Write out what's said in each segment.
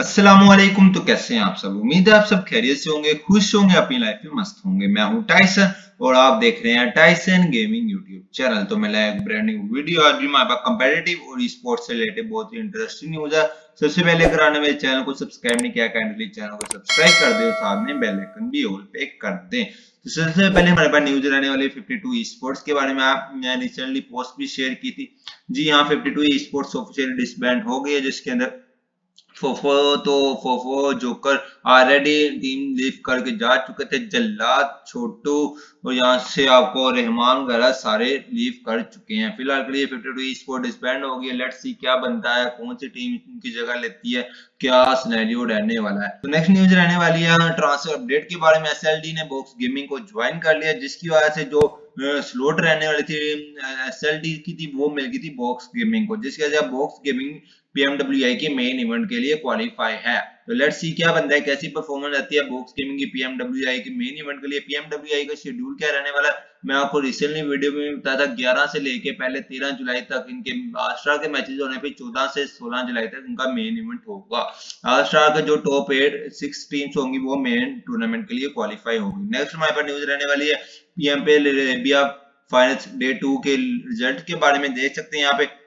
असलकुम तो कैसे हैं आप सब? उम्मीद है आप सब खैरियत से होंगे, खुश होंगे, अपनी लाइफ में मस्त होंगे। मैं हूँ टाइसन और आप देख रहे हैं टाइसन गेमिंग यूट्यूब चैनल तो मैं एक ब्रांड न्यू वीडियो आज भी हमारे पास कंपेटिटिव और स्पोर्ट्स से रिलेटेड बहुत ही इंटरेस्टिंग न्यूज़ है। सबसे पहले अगर आने मेरे चैनल को सब्सक्राइब नहीं किया काइंडली चैनल को सब्सक्राइब कर दे साथ में बेल आइकन भी ऑल पे कर दें। तो सबसे पहले हमारे पास न्यूज़ रहने वाली 52 स्पोर्ट्स के बारे में। आप रिसेंटली पोस्ट भी शेयर की थी। जी हाँ 52 स्पोर्ट्स ऑफिशियली डिसबैंड हो गई है, जिसके अंदर फोफो तो Fofo joker already team leave करके जा चुके थे। जल्लाद, छोटू, और यहाँ से आपको रहमान वगैरह सारे लीव कर चुके हैं। फ़िलहाल के लिए फिफ्टी टू स्पोर्ट डिस्बैंड हो गया लेट्स सी क्या बनता है, कौन सी टीम इनकी जगह लेती है, क्या सिनेरियो रहने वाला है। तो नेक्स्ट न्यूज़ रहने वाली है ट्रांसफ़र अपडेट के बारे में। एसएलडी ने बॉक्स गेमिंग को ज्वाइन कर लिया, जिसकी वजह से जो स्लोट रहने वाली थी एसएलडी की थी, वो मिल गई थी बॉक्स गेमिंग को, जिसकी वजह बॉक्स गेमिंग पीएमडब्ल्यूआई के मेन इवेंट के लिए क्वालिफाई है। तो लेट्स सी क्या बनता है, कैसी परफॉर्मेंस आती है। बॉक्स गेमिंग की पीएमडब्ल्यूआई के मेन इवेंट के लिए पीएमडब्ल्यूआई का शेड्यूल क्या रहने वाला मैं आपको रिसेंटली वीडियो में बताया था 11 से लेके पहले 13 जुलाई तक इनके आस्ट्रा के मैचेस होने पे 14 से 16 जुलाई तक इनका मेन इवेंट होगा। आस्ट्रा के जो टॉप एट सिक्स टीम्स होंगी, वो मेन टूर्नामेंट के लिए क्वालिफाई होगी। नेक्स्ट हमारे पास न्यूज़ रहने वाली है। पीएम पे फाइनल्स डे टू के रिज़ल्ट के बारे में देख सकते हैं यहाँ पे।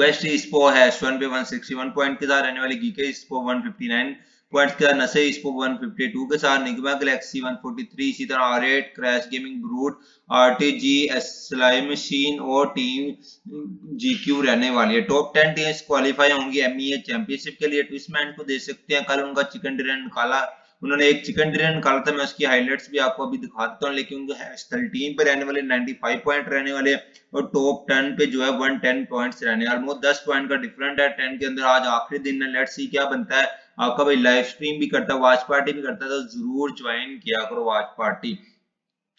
क्वेस्ट स्पो है वन पे 161 पॉइंट के साथ रहने वाली गीके स्पो 159 पॉइंट्स के साथ नसे इसको 152 के साथ निगमा गैलेक्सी 143 इसी तरह आर8 क्रैश गेमिंग ब्रूट आरटीजी एसलाई मशीन और टीम जीक्यू रहने वाली है। टॉप 10 टीम्स क्वालिफाई होंगी एमईए चैंपियनशिप के लिए। ट्विस्टमैन को दे सकते हैं कल उनका चिकन डिनर निकाला उन्होंने एक चिकन डिनर निकाला था मैं उसकी हाइलाइट्स भी आपको अभी दिखा देता हूँ, लेकिन उनके थर्टीन पे रहने वाले 95 पॉइंट रहने वाले और टॉप टेन पे जो है 110 पॉइंट्स रहने ऑलमोस्ट 10 पॉइंट का डिफरेंट है 10 के अंदर आज आखिरी दिन है। लेट्स सी क्या बनता है। आपका भाई लाइव स्ट्रीम भी करता है वॉच पार्टी भी करता है तो ज़रूर ज्वाइन किया करो वॉच पार्टी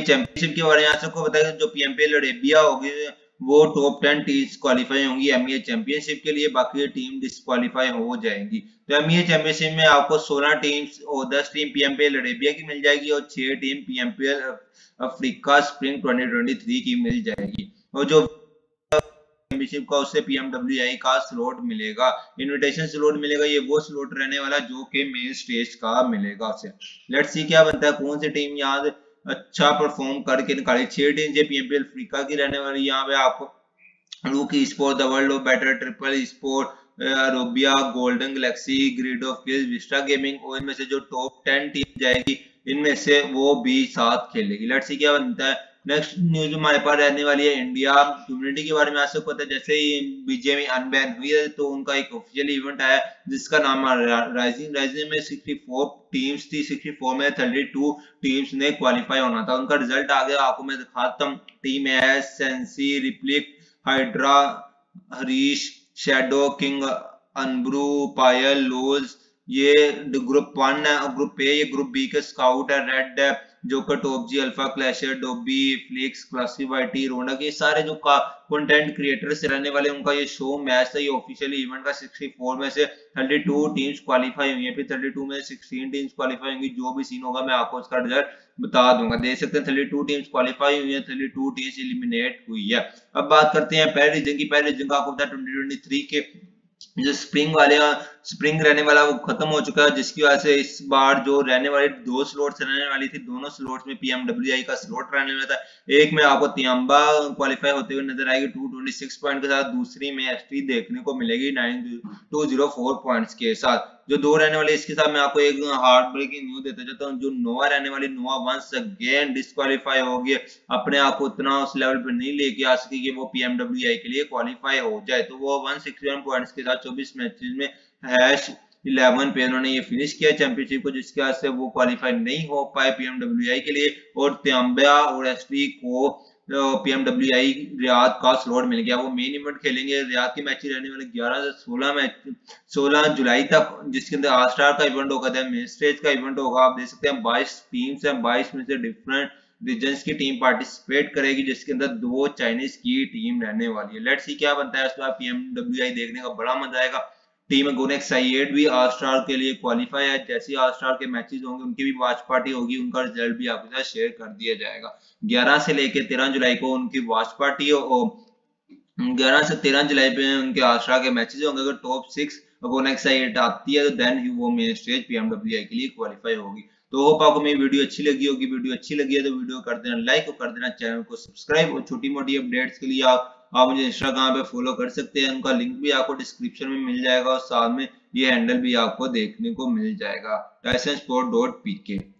चैंपियनशिप के बारे में आपको बताया जो पीएमपीएल अरेबिया होगी वो टॉप टेन टीम्स क्वालिफाई होंगी एमईए चैंपियनशिप के लिए, बाकी टीम डिस्क्वालीफाई हो जाएँगी। तो एमईए चैंपियनशिप में आपको 16 टीम्स और 10 टीम पीएमपीएल अरेबिया की मिल जाएगी और 6 टीम पीएमपीएल अफ्रीका स्प्रिंग 2023 की मिल जाएगी। और जो चैंपियनशिप का, उससे पीएमडब्ल्यूआई का स्लॉट मिलेगा। इनविटेशन स्लॉट मिलेगा, ये वो स्लॉट रहने वाला जो कि मेन स्टेज का मिलेगा उसे। लेट्स सी क्या बनता है, कौन सी टीम यहाँ अच्छा परफॉर्म करके निकाली। छह टीम जे पीएमपीएल अफ्रीका की रहने वाली। यहाँ पे आपको rookie sport the world of batter triple sport रोबिया golden galaxy grid of kills vista gaming और इनमें से जो टॉप टेन टीम जाएगी, इनमें से वो भी साथ खेलेगी। लेट्स सी क्या बनता है। नेक्स्ट न्यूज़ हमारे पास रहने वाली है इंडिया कम्युनिटी के बारे में आपको पता है, जैसे ही बीजेपी अनबैन हुई है तो उनका एक ऑफिशियल इवेंट आया, जिसका नाम राइजिंग राइजिंग में 64 टीम्स थी 64 में 32 टीम्स ने क्वालिफाई होना था। उनका रिज़ल्ट आ गया, आपको मैं दिखाता हूँ। Team S sensei replica hydra Harish shadow king अनब्रू पायल लोज ये ग्रुप वन है ग्रुप ए ये ग्रुप बी के स्काउट है रेड है। Joker top G alpha clasher dobby flicks क्लासिवाइटी Raunak ये सारे जो कंटेंट क्रिएटर्स रहने वाले, उनका ये शो मैच था ये ऑफिशियली इवेंट का 64 में से 32 टीम्स क्वालिफाई हुई है। फिर 32 में 16 टीम्स क्वालिफाई होंगी, जो भी सीन होगा, मैं आपको उसका रिज़ल्ट बता दूँगा। देख सकते हैं 32 टीम्स क्वालिफाई हुई है 32 टीम्स एलिमिनेट हुई है। अब बात करते हैं पहले रीजन की, पहले रीजन का आपको बता 2023 के जो स्प्रिंग वाले स्प्रिंग रहने वाला वो खत्म हो चुका है, जिसकी वजह से इस बार जो रहने वाली दो स्लॉट्स रहने वाली थी, दोनों स्लॉट्स में पीएमडब्ल्यूआई का स्लॉट रहने वाला था। एक में आपको तियम्बा क्वालिफाई होते हुए नज़र आएगी 226 पॉइंट के साथ, दूसरी में एसटी देखने को मिलेगी 9204 पॉइंट्स के साथ। जो दो रहने वाले, इसके साथ मैं आपको एक हार्ड ब्रेकिंग न्यूज़ देता चाहता हूँ, जो नोवा रहने वाली, नोवा वंस अगेन डिस्कालीफाई हो गई अपने आप को उतना उस लेवल पर नहीं लेके आ सकी कि वो पीएमडब्ल्यूआई के लिए क्वालिफाई हो जाए। तो वो वन पॉइंट्स के साथ 24 मैचेस में हैश 11 पे उन्होंने ये फिनिश किया चैंपियनशिप को, जिसके वजह से वो क्वालिफाई नहीं हो पाए पीएमडब्ल्यूआई के लिए, और त्यांबिया और एसटी को पीएमडब्ल्यूआई रियाद का स्लॉट मिल गया। वो मेन इवेंट खेलेंगे। रियाद के मैच रहने वाले 11 से 16 मैच 16 जुलाई तक, जिसके अंदर आर स्टार का इवेंट होगा मेन स्टेज का इवेंट होगा। आप देख सकते हैं 22 टीम्स हैं। 22 में से डिफरेंट रीजन की टीम पार्टिसिपेट करेगी, जिसके अंदर दो चाइनीज़ की टीम रहने वाली है। लेट्स सी क्या बनता है उसके बाद पीएमडब्ल्यूआई देखने का। बड़ा मज़ा आएगा। टीम गोनेक्स एट भी आर स्टार के लिए क्वालिफाई है। जैसे आर स्टार के मैचेस होंगे, उनकी भी वॉच पार्टी होगी। उनका रिज़ल्ट भी आपके साथ शेयर कर दिया जाएगा। 11 से लेकर 13 जुलाई को उनकी वॉच पार्टी हो 11 से 13 जुलाई पे उनके आर स्टार के मैचेस होंगे। अगर टॉप सिक्स गोनेक्स एट आती है तो देन वो मेन स्टेज पीएमडब्ल्यूआई के लिए क्वालिफाई होगी। तो होप आपको मेरी वीडियो अच्छी लगी होगी। वीडियो अच्छी लगी है तो वीडियो कर देना लाइक और कर देना चैनल को सब्सक्राइब और छोटी मोटी अपडेट्स के लिए आप आप मुझे इंस्टाग्राम पे फॉलो कर सकते हैं? उनका लिंक भी आपको डिस्क्रिप्शन में मिल जाएगा और साथ में ये हैंडल भी आपको देखने को मिल जाएगा। टाइसन डॉट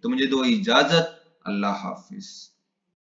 तो मुझे दो इजाज़त। अल्लाह हाफिज।